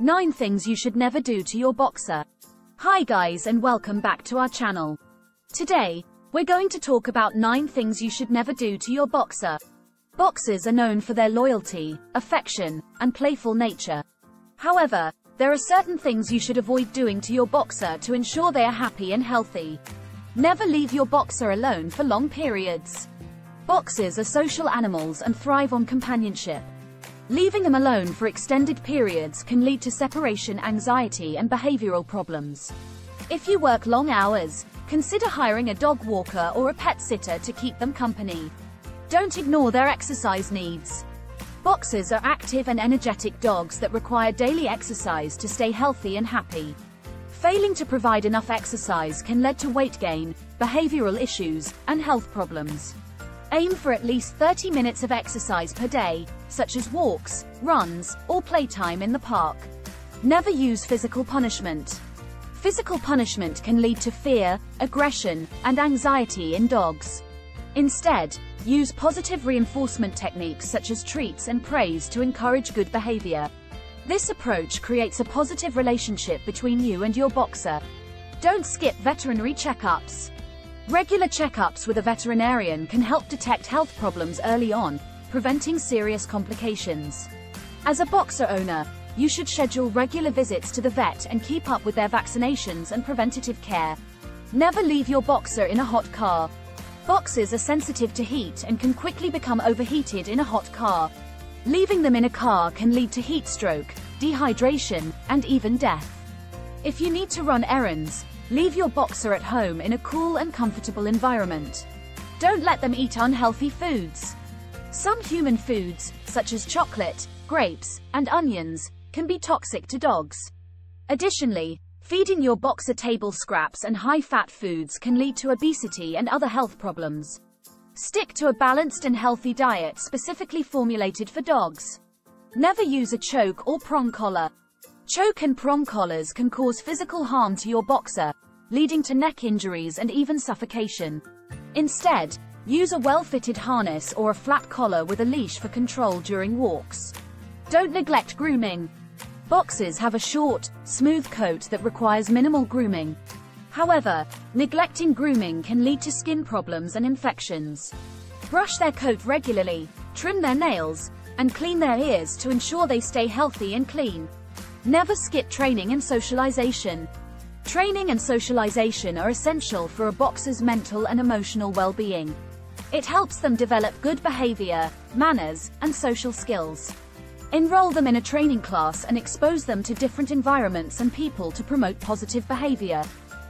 9 Things You Should Never Do to Your Boxer. Hi guys and welcome back to our channel. Today, we're going to talk about 9 things you should never do to your boxer. Boxers are known for their loyalty, affection, and playful nature. However, there are certain things you should avoid doing to your boxer to ensure they are happy and healthy. Never leave your boxer alone for long periods. Boxers are social animals and thrive on companionship. Leaving them alone for extended periods can lead to separation anxiety and behavioral problems. If you work long hours, consider hiring a dog walker or a pet sitter to keep them company. Don't ignore their exercise needs. Boxers are active and energetic dogs that require daily exercise to stay healthy and happy. Failing to provide enough exercise can lead to weight gain, behavioral issues, and health problems. Aim for at least 30 minutes of exercise per day, such as walks, runs, or playtime in the park. Never use physical punishment. Physical punishment can lead to fear, aggression, and anxiety in dogs. Instead, use positive reinforcement techniques such as treats and praise to encourage good behavior. This approach creates a positive relationship between you and your boxer. Don't skip veterinary checkups. Regular checkups with a veterinarian can help detect health problems early on, preventing serious complications. As a boxer owner, you should schedule regular visits to the vet and keep up with their vaccinations and preventative care. Never leave your boxer in a hot car. Boxers are sensitive to heat and can quickly become overheated in a hot car. Leaving them in a car can lead to heat stroke, dehydration, and even death. If you need to run errands, Leave your boxer at home in a cool and comfortable environment. Don't let them eat unhealthy foods. Some human foods, such as chocolate, grapes, and onions, can be toxic to dogs. Additionally, feeding your boxer table scraps and high-fat foods can lead to obesity and other health problems. Stick to a balanced and healthy diet specifically formulated for dogs. Never use a choke or prong collar. Choke and prong collars can cause physical harm to your boxer, leading to neck injuries and even suffocation. Instead, use a well-fitted harness or a flat collar with a leash for control during walks. Don't neglect grooming. Boxers have a short, smooth coat that requires minimal grooming. However, neglecting grooming can lead to skin problems and infections. Brush their coat regularly, trim their nails, and clean their ears to ensure they stay healthy and clean. Never skip training and socialization. Training and socialization are essential for a boxer's mental and emotional well-being. It helps them develop good behavior, manners, and social skills. Enroll them in a training class and expose them to different environments and people to promote positive behavior.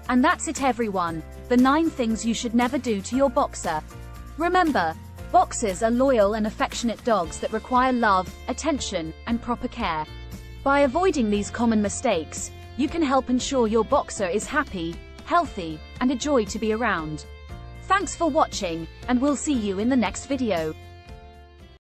And that's it everyone, the 9 things you should never do to your boxer. Remember, boxers are loyal and affectionate dogs that require love, attention, and proper care. By avoiding these common mistakes, you can help ensure your boxer is happy, healthy, and a joy to be around. Thanks for watching, and we'll see you in the next video.